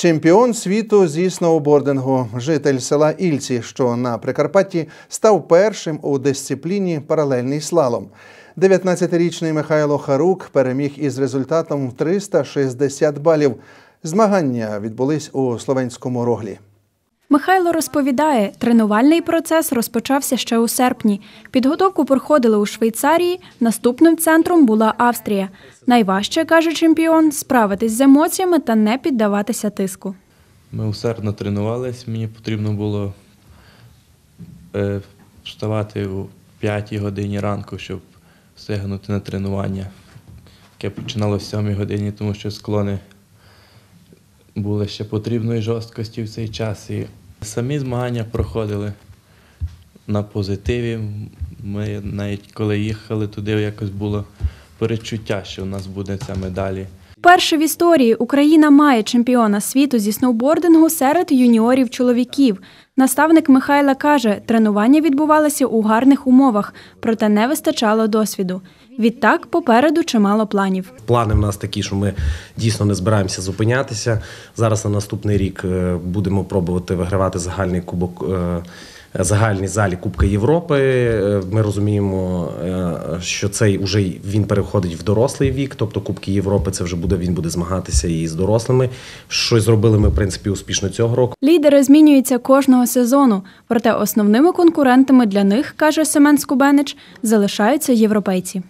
Чемпіон світу зі сноубордингу, житель села Ільці, що на Прикарпатті, став першим у дисципліні паралельний слалом. 19-річний Михайло Харук переміг із результатом в 360 балів. Змагання відбулись у словенському роглі. Михайло розповідає, тренувальний процес розпочався ще у серпні. Підготовку проходили у Швейцарії, наступним центром була Австрія. Найважче, каже чемпіон, справитись з емоціями та не піддаватися тиску. Ми усердно тренувались, мені потрібно було е, вставати о 5 годині ранку, щоб встигнути на тренування, яке починалося о 7 годині, тому що склони були ще потрібної жорсткості в цей час. І самі змагання проходили на позитиві. Ми навіть коли їхали туди, якось було перечуття, що в нас буде ця медалі. Вперше в історії Україна має чемпіона світу зі сноубордингу серед юніорів чоловіків. Наставник Михайла каже, тренування відбувалося у гарних умовах, проте не вистачало досвіду. Відтак попереду чимало планів. Плани в нас такі, що ми дійсно не збираємося зупинятися. Зараз на наступний рік е, будемо пробувати вигравати загальний кубок. Загальній залі Кубка Європи. Е, Ми розуміємо, е, що цей уже він переходить в дорослий вік, тобто Кубки Європи це вже буде він буде змагатися і з дорослими. Щось зробили ми в принципі успішно цього року. Лідери змінюються кожного сезону, проте основними конкурентами для них, каже Семен Скубенич, залишаються європейці.